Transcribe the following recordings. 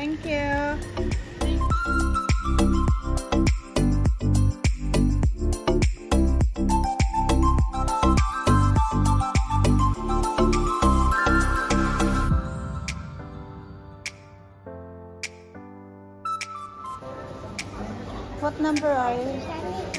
Thank you. What number are you?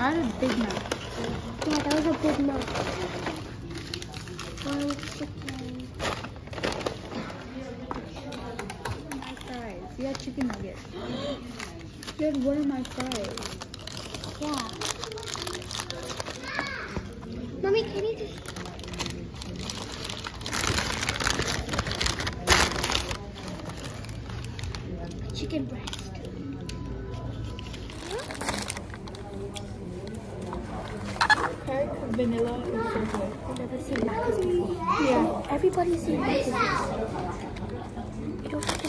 I had a big mouth. Yeah, that was a big mouth. Oh, one chicken. My fries. You had chicken nuggets. You had one of my fries. Yeah. Mommy, can you just... Chicken breast. Coke, vanilla, and cinnamon. I've never seen Maccas before. Yeah. Everybody's seen Maccas before. You don't have to.